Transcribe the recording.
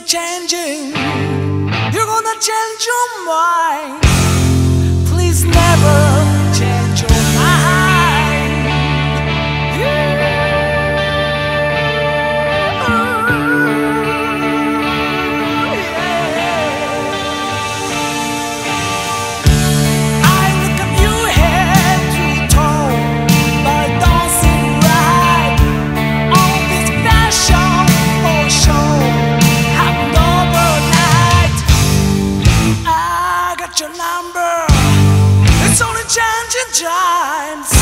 changing. You're gonna change your mind. minds.